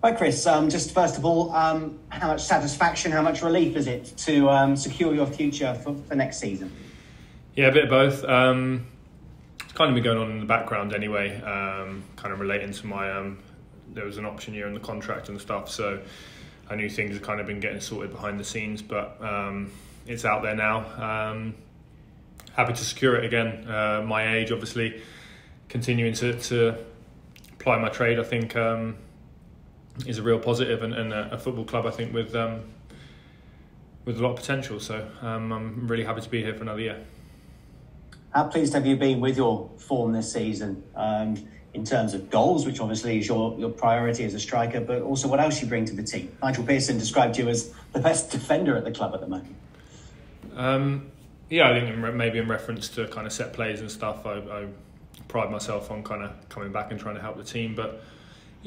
Right, Chris, um, just first of all, um, how much satisfaction, how much relief is it to um, secure your future for, for next season? Yeah, a bit of both. Um, it's kind of been going on in the background anyway, um, kind of relating to my. Um, there was an option year in the contract and stuff, so I knew things had kind of been getting sorted behind the scenes, but it's out there now. happy to secure it again. Uh, my age, obviously, continuing to, to apply my trade, I think is a real positive and, and a, a, football club I think with um, with a lot of potential. So um, I'm really happy to be here for another year. How pleased have you been with your form this season um, in terms of goals, which obviously is your, your priority as a striker, but also what else you bring to the team? Nigel Pearson described you as the best defender at the club at the moment. Um, yeah, I think in, maybe in reference to kind of set plays and stuff, I, I pride myself on kind of coming back and trying to help the team, but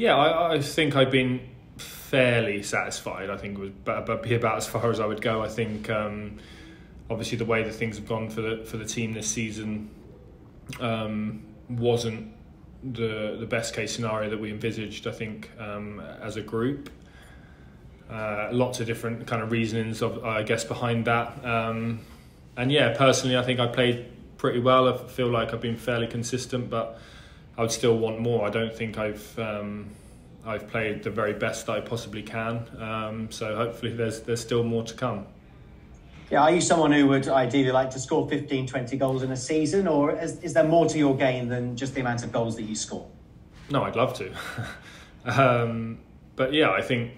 yeah, I, I think I've been fairly satisfied. I think it was be about as far as I would go. I think um, obviously the way that things have gone for the for the team this season um, wasn't the the best case scenario that we envisaged. I think um, as a group, uh, lots of different kind of reasonings of I guess behind that. Um, and yeah, personally, I think I played pretty well. I feel like I've been fairly consistent, but I would still want more. I don't think I've um, I've played the very best that I possibly can. Um, so hopefully there's there's still more to come. Yeah, are you someone who would ideally like to score 15, 20 goals in a season, or is, is there more to your game than just the amount of goals that you score? No, I'd love to. um, but yeah, I think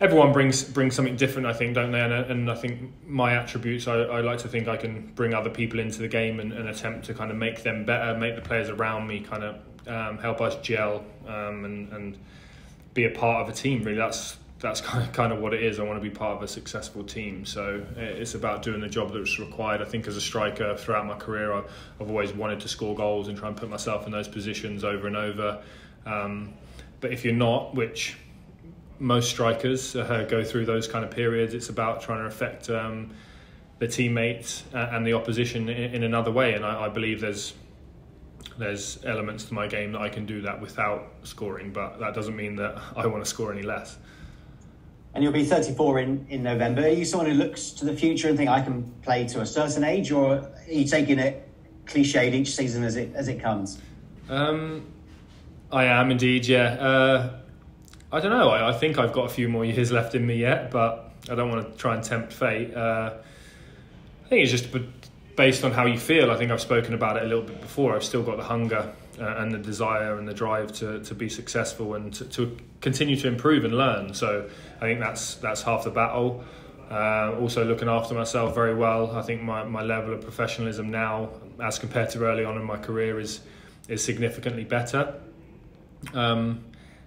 everyone brings brings something different, I think, don't they? And, and I think my attributes, I, I, like to think I can bring other people into the game and, and, attempt to kind of make them better, make the players around me kind of um, help us gel um, and, and be a part of a team. Really, that's that's kind of, kind of what it is. I want to be part of a successful team. So it's about doing the job that's required. I think as a striker throughout my career, I've always wanted to score goals and try and put myself in those positions over and over. Um, but if you're not, which most strikers uh, go through those kind of periods. It's about trying to affect um, the teammates and the opposition in, in another way. And I, I, believe there's there's elements to my game that I can do that without scoring, but that doesn't mean that I want to score any less. And you'll be 34 in, in November. Are you someone who looks to the future and think I can play to a certain age, or are you taking it cliched each season as it as it comes? Um, I am indeed, yeah. Uh, I don't know. I, I, think I've got a few more years left in me yet, but I don't want to try and tempt fate. Uh, I think it's just based on how you feel. I think I've spoken about it a little bit before. I've still got the hunger uh, and the desire and the drive to, to be successful and to, to, continue to improve and learn. So I think that's that's half the battle. Uh, also looking after myself very well. I think my, my level of professionalism now, as compared to early on in my career, is is significantly better. Um,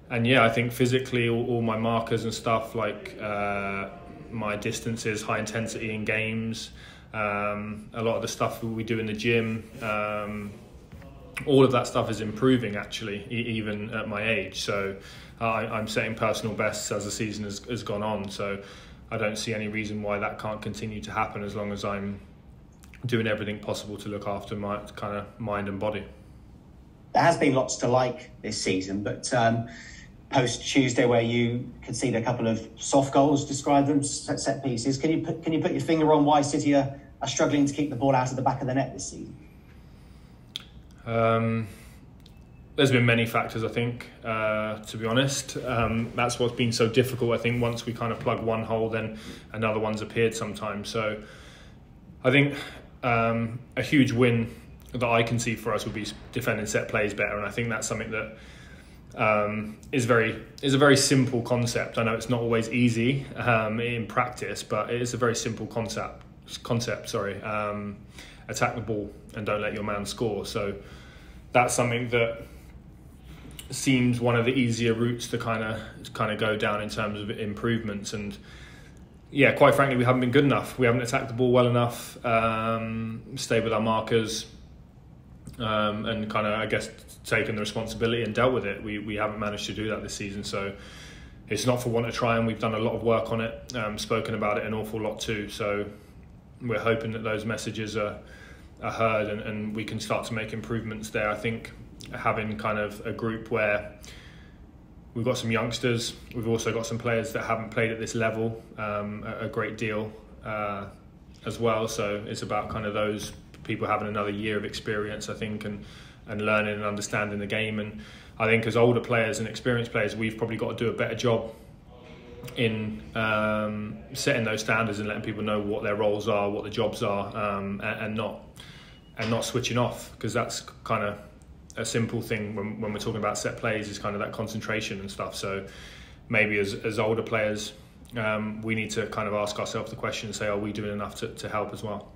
and yeah, I think physically, all, all my markers and stuff like uh, my distances, high intensity in games, um, a lot of the stuff we do in the gym, um, all of that stuff is improving actually, e- even at my age. So I, am setting personal bests as the season has, has gone on. So I don't see any reason why that can't continue to happen as long as I'm doing everything possible to look after my kind of mind and body. There has been lots to like this season, but. Um, post Tuesday where you conceded a couple of soft goals, describe them set, set pieces. Can you put, can you put your finger on why City are, are struggling to keep the ball out of the back of the net this season? Um, there's been many factors, I think. Uh, to be honest, um, that's what's been so difficult. I think once we kind of plug one hole, then another one's appeared sometimes. So I think um, a huge win that I can see for us would be defending set plays better, and I think that's something that um, is very is a very simple concept. I know it's not always easy um, in practice, but it is a very simple concept. Concept, sorry. Um, attack the ball and don't let your man score. So that's something that seems one of the easier routes to kind of kind of go down in terms of improvements. And yeah, quite frankly, we haven't been good enough. We haven't attacked the ball well enough. Um, stayed with our markers um, and kind of I guess taken the responsibility and dealt with it. We we haven't managed to do that this season, so it's not for want of trying. We've done a lot of work on it, um, spoken about it an awful lot too. So we're hoping that those messages are are heard and, and we can start to make improvements there. I think having kind of a group where we've got some youngsters. We've also got some players that haven't played at this level um, a, a, great deal uh, as well. So it's about kind of those people having another year of experience, I think, and and learning and understanding the game. And I think as older players and experienced players, we've probably got to do a better job in um, setting those standards and letting people know what their roles are, what the jobs are, um, and, and, not and not switching off because that's kind of a simple thing when, when we're talking about set plays is kind of that concentration and stuff. So maybe as, as older players, um, we need to kind of ask ourselves the question and say, are we doing enough to, to help as well?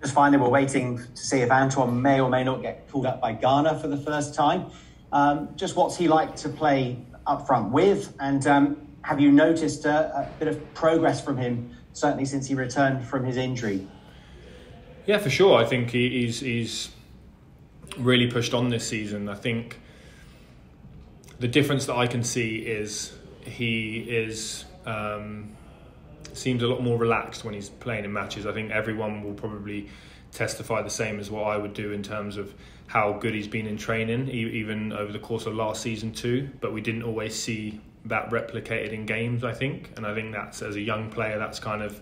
Just finally, we're waiting to see if Antoine may or may not get called up by Ghana for the first time. Um, just what's he like to play up front with? And um, have you noticed a, a, bit of progress from him, certainly since he returned from his injury? Yeah, for sure. I think he, he's, he's really pushed on this season. I think the difference that I can see is he is um, seems a lot more relaxed when he's playing in matches. I think everyone will probably testify the same as what I would do in terms of how good he's been in training, even over the course of last season too. But we didn't always see that replicated in games. I think, and I think that's as a young player, that's kind of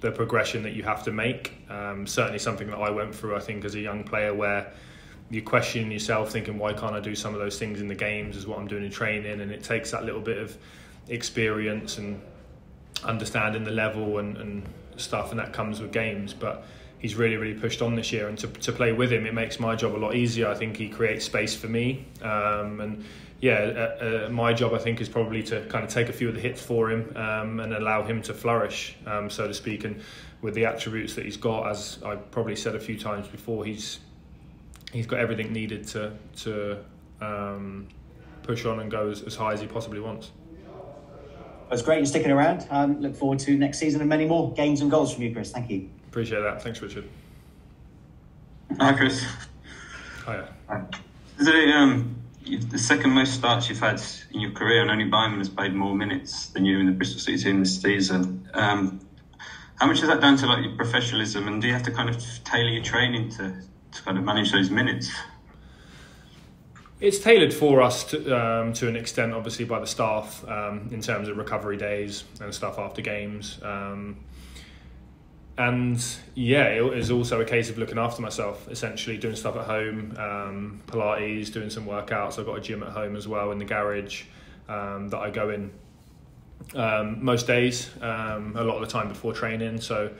the progression that you have to make. Um, certainly, something that I went through. I think as a young player, where you question yourself, thinking, "Why can't I do some of those things in the games?" Is what I'm doing in training, and it takes that little bit of experience and understanding the level and, and stuff, and that comes with games. But he's really, really pushed on this year, and to, to play with him, it makes my job a lot easier. I think he creates space for me, um, and yeah, uh, uh, my job I think is probably to kind of take a few of the hits for him um, and allow him to flourish, um, so to speak. And with the attributes that he's got, as I probably said a few times before, he's he's got everything needed to to um, push on and go as, as high as he possibly wants. It was great you sticking around. Um, look forward to next season and many more games and goals from you, Chris. Thank you. Appreciate that. Thanks, Richard. Hi, Chris. Hiya. Is it um, the second most starts you've had in your career, and only Weimann has played more minutes than you in the Bristol City team this season? Um, how much is that down to like your professionalism, and do you have to kind of tailor your training to, to kind of manage those minutes? It's tailored for us to, um, to an extent, obviously, by the staff um, in terms of recovery days and stuff after games. Um, and yeah, it is also a case of looking after myself, essentially doing stuff at home, um, Pilates, doing some workouts. I've got a gym at home as well in the garage um, that I go in um, most days, a lot of the time before training. So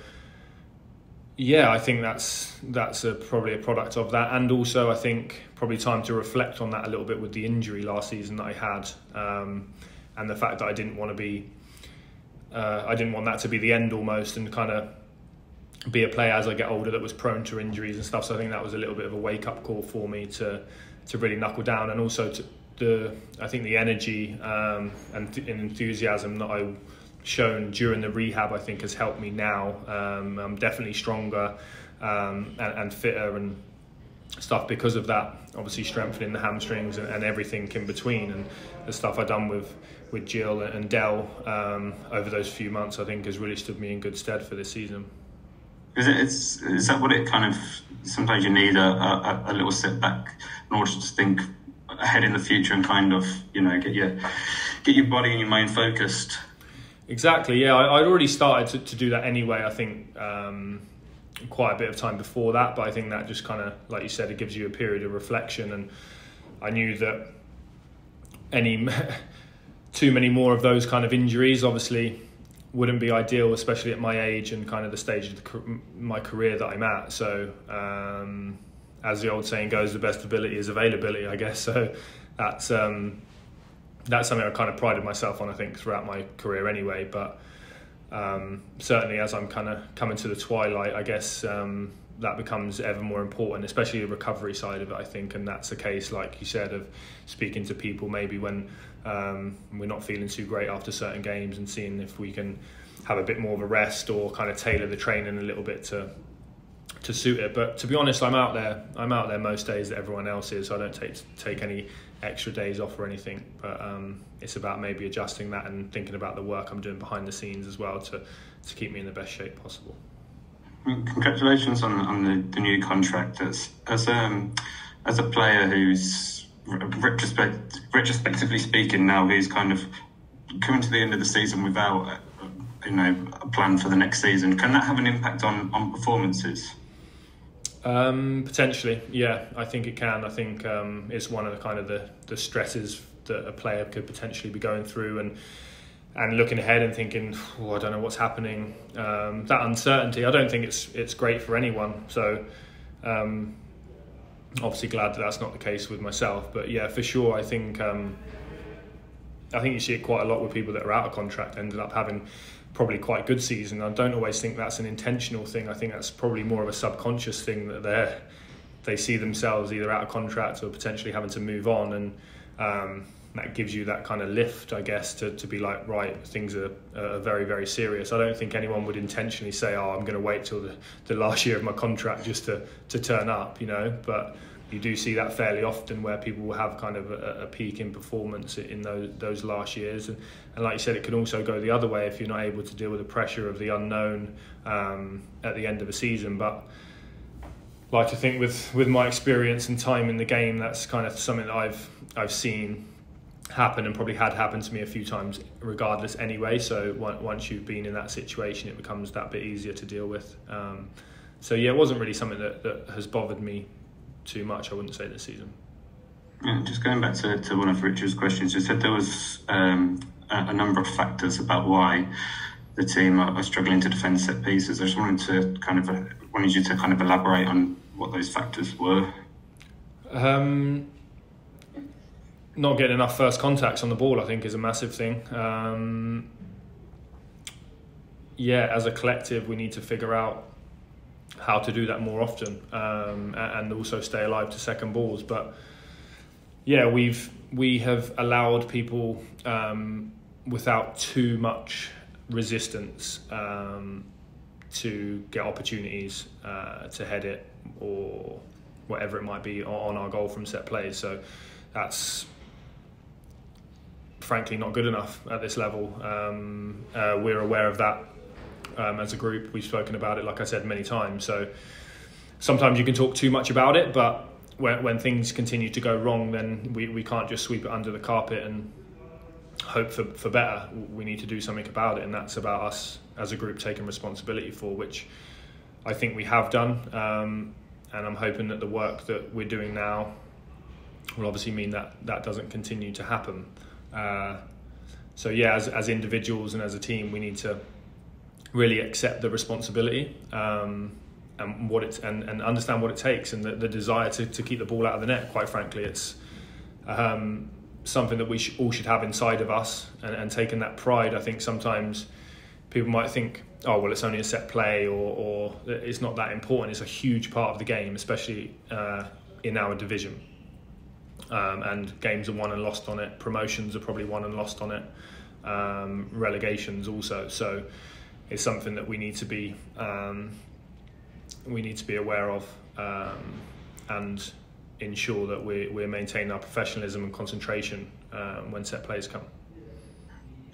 yeah, I think that's that's a, probably a product of that, and also I think probably time to reflect on that a little bit with the injury last season that I had, um, and the fact that I didn't want to be, uh, I didn't want that to be the end almost, and kind of be a player as I get older that was prone to injuries and stuff. So I think that was a little bit of a wake up call for me to to really knuckle down, and also to the I think the energy um, and, th- and enthusiasm that I shown during the rehab, I think, has helped me now. Um, I'm definitely stronger um, and, and, fitter and stuff because of that. Obviously, strengthening the hamstrings and, and, everything in between, and the stuff I've done with with Jill and Dell um, over those few months, I think, has really stood me in good stead for this season. Is it? Is, is that what it kind of? Sometimes you need a, a, a little setback in order to think ahead in the future and kind of you know get your get your body and your mind focused Exactly. Yeah, I, would already started to, to do that anyway. I think um, quite a bit of time before that, but I think that just kind of, like you said, it gives you a period of reflection. And I knew that any too many more of those kind of injuries, obviously, wouldn't be ideal, especially at my age and kind of the stage of the, my career that I'm at. So, um, as the old saying goes, the best ability is availability, I guess. So that's um, that's something I kind of prided myself on, I think, throughout my career anyway. But um, certainly as I'm kind of coming to the twilight, I guess um, that becomes ever more important, especially the recovery side of it, I think. And that's a case, like you said, of speaking to people maybe when um, we're not feeling too great after certain games and seeing if we can have a bit more of a rest or kind of tailor the training a little bit to to suit it. But to be honest, I'm out there. I'm out there most days that everyone else is. So I don't take take any extra days off or anything. But um, it's about maybe adjusting that and thinking about the work I'm doing behind the scenes as well to to keep me in the best shape possible. Congratulations on on the, the new contract as as um as a player who's retrospect, retrospectively speaking, now he's kind of coming to the end of the season without, uh, you know, a plan for the next season. Can that have an impact on on performances? Um, potentially, yeah, I think it can. I think um, it's one of the kind of the, the stresses that a player could potentially be going through, and and looking ahead and thinking, oh, I don't know what's happening. Um, that uncertainty, I don't think it's it's great for anyone. So, um, obviously, glad that that's not the case with myself. But yeah, for sure, I think um, I think you see it quite a lot with people that are out of contract ended up having probably quite good season. I don't always think that's an intentional thing. I think that's probably more of a subconscious thing that they they see themselves either out of contract or potentially having to move on, and um, that gives you that kind of lift, I guess, to, to be like, right, things are, are very, very serious. I don't think anyone would intentionally say, oh, I'm going to wait till the, the last year of my contract just to, to turn up, you know, but you do see that fairly often where people will have kind of a, a peak in performance in those those last years, and, and like you said, it can also go the other way if you're not able to deal with the pressure of the unknown um, at the end of a season. But like I think with with my experience and time in the game, that's kind of something that I've I've seen happen and probably had happened to me a few times regardless anyway. So once you've been in that situation it becomes that bit easier to deal with. Um, so yeah it wasn't really something that, that has bothered me too much, I wouldn't say, this season. Yeah, just going back to, to one of Richard's questions, you said there was um, a, a, number of factors about why the team are, are, struggling to defend set pieces. I just wanted to kind of uh, wanted you to kind of elaborate on what those factors were. Um, not getting enough first contacts on the ball, I think, is a massive thing. Um, yeah, as a collective, we need to figure out how to do that more often um, and also stay alive to second balls. But yeah, we've we have allowed people um, without too much resistance um, to get opportunities uh, to head it or whatever it might be on our goal from set plays. So that's frankly not good enough at this level. Um, uh, we're aware of that um, as a group. We've spoken about it, like I said, many times. So sometimes you can talk too much about it, but when, when things continue to go wrong, then we, we can't just sweep it under the carpet and hope for, for better. We need to do something about it, and that's about us as a group taking responsibility for, which I think we have done. Um, and I'm hoping that the work that we're doing now will obviously mean that that doesn't continue to happen. Uh, so yeah, as, as individuals and as a team, we need to really accept the responsibility um, and what it and, and understand what it takes and the, the desire to, to keep the ball out of the net. Quite frankly, it's um, something that we sh- all should have inside of us and, and taking that pride. I think sometimes people might think, oh well, it's only a set play or, or it's not that important. It's a huge part of the game, especially uh, in our division. Um, and games are won and lost on it. Promotions are probably won and lost on it. Um, relegations also. So is something that we need to be um, we need to be aware of um, and ensure that we're, we're maintaining our professionalism and concentration uh, when set plays come.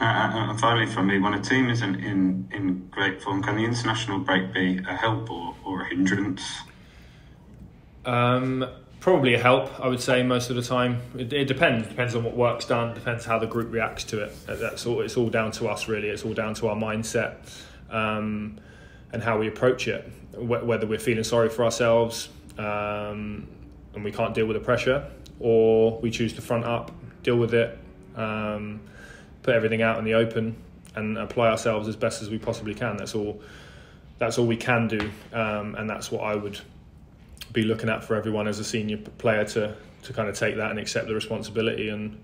Uh, uh, and finally, for me, when a team isn't in, in great form, can the international break be a help or, or a hindrance? Um, probably a help, I would say, most of the time. It, it, depends. Depends on what work's done. Depends how the group reacts to it. That's all. It's all down to us, really. It's all down to our mindset um, and how we approach it. Wh- whether we're feeling sorry for ourselves um, and we can't deal with the pressure, or we choose to front up, deal with it, um, put everything out in the open, and apply ourselves as best as we possibly can. That's all. That's all we can do, um, and that's what I would be looking at for everyone as a senior player to to kind of take that and accept the responsibility and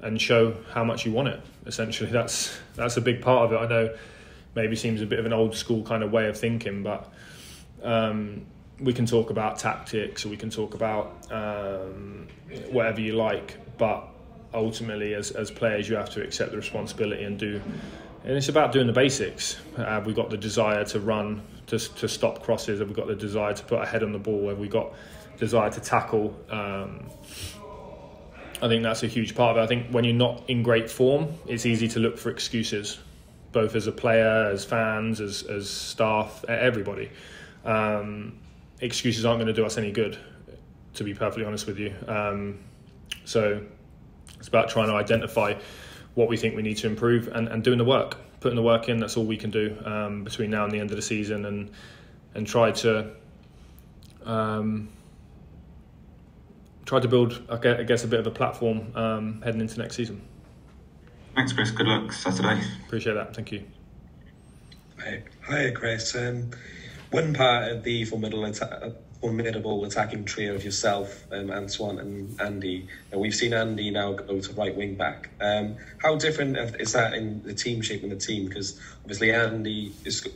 and show how much you want it. Essentially, that's that's a big part of it. I know maybe seems a bit of an old school kind of way of thinking, but um, we can talk about tactics or we can talk about um, whatever you like, but ultimately, as as players, you have to accept the responsibility and do. And it's about doing the basics. Have we got the desire to run to, to stop crosses? Have we got the desire to put our head on the ball? Have we got desire to tackle? Um, I think that's a huge part of it. I think when you're not in great form, it's easy to look for excuses, both as a player, as fans, as, as staff, everybody. Um, excuses aren't going to do us any good, to be perfectly honest with you. Um, So it's about trying to identify what we think we need to improve and, and doing the work, putting the work in. That's all we can do um, between now and the end of the season, and and try to um, try to build, I guess, a bit of a platform um, heading into next season. Thanks, Chris. Good luck Saturday. Appreciate that. Thank you. Hi, hi Chris. Um, one part of the formidable, atta- formidable attacking trio of yourself, um, Antoine and Andi. And we've seen Andi now go to right wing back. Um, how different is that in the team shape the team? Because obviously Andi has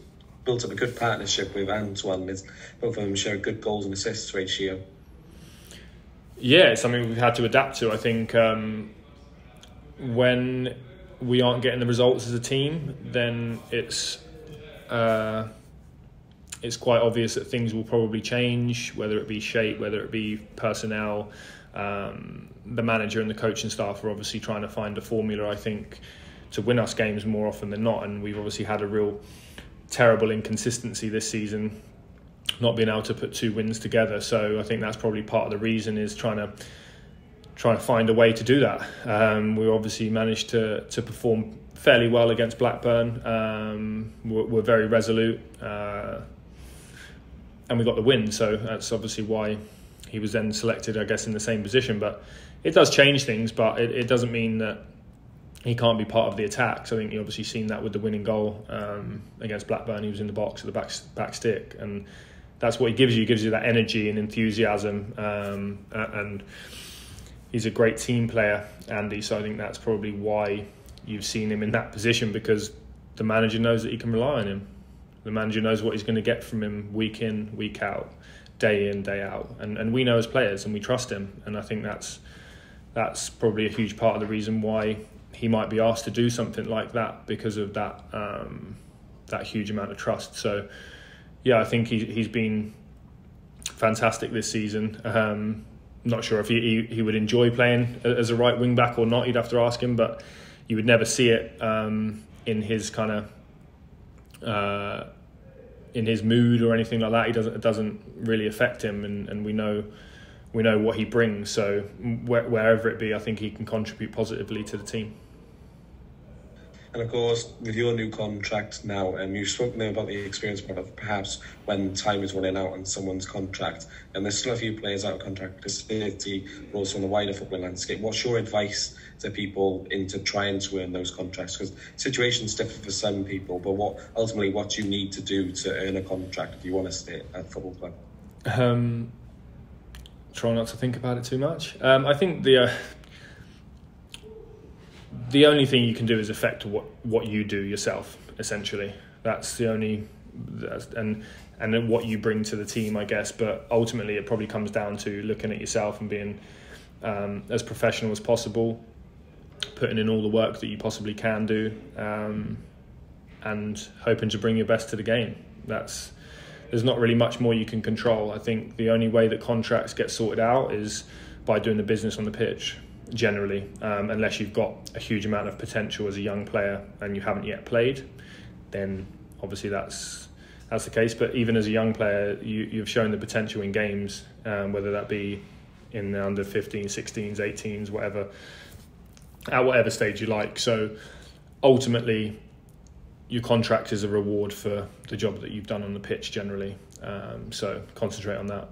built up a good partnership with Antoine. It's, both of them share a good goals and assists ratio. Yeah, it's something we've had to adapt to. I think um, when we aren't getting the results as a team, then it's uh, it's quite obvious that things will probably change, whether it be shape, whether it be personnel. Um, the manager and the coaching staff are obviously trying to find a formula. I think to win us games more often than not, and we've obviously had a real terrible inconsistency this season, not being able to put two wins together. So I think that's probably part of the reason is trying to trying to find a way to do that. Um, we obviously managed to to perform fairly well against Blackburn. Um, we're, we're, very resolute, uh, and we got the win. So that's obviously why he was then selected, I guess, in the same position. But it does change things, but it, it doesn't mean that he can't be part of the attack. So I think you obviously seen that with the winning goal um, against Blackburn. He was in the box at the back back stick, and that's what he gives you. He gives you that energy and enthusiasm, um, and he's a great team player, Andi. So I think that's probably why you've seen him in that position because the manager knows that he can rely on him. The manager knows what he's going to get from him week in, week out, day in, day out, and and we know as players and we trust him. And I think that's that's probably a huge part of the reason why he might be asked to do something like that because of that um, that huge amount of trust. So yeah, I think he he's been fantastic this season. Um, not sure if he, he, he would enjoy playing as a right wing back or not. You'd have to ask him, but you would never see it um, in his kind of uh, in his mood or anything like that. He doesn't it doesn't really affect him, and, and we know we know what he brings. So wh- wherever it be, I think he can contribute positively to the team. And of course, with your new contract now, um, you've spoken about the experience of perhaps when time is running out on someone's contract, and there's still a few players out of contract, City, but also in the wider football landscape. What's your advice to people into trying to earn those contracts? Because situations differ for some people, but what ultimately what you need to do to earn a contract if you want to stay at a football club? Um, try not to think about it too much. Um, I think the. Uh, the only thing you can do is affect what what you do yourself. Essentially, that's the only that's, and and what you bring to the team, I guess. But ultimately, it probably comes down to looking at yourself and being um, as professional as possible, putting in all the work that you possibly can do, um, and hoping to bring your best to the game. That's there's not really much more you can control. I think the only way that contracts get sorted out is by doing the business on the pitch generally, um, unless you've got a huge amount of potential as a young player and you haven't yet played, then obviously that's that's the case. But even as a young player, you, you've shown the potential in games, um, whether that be in the under 15s, 16s, 18s, whatever, at whatever stage you like. So ultimately, your contract is a reward for the job that you've done on the pitch generally. Um, so concentrate on that.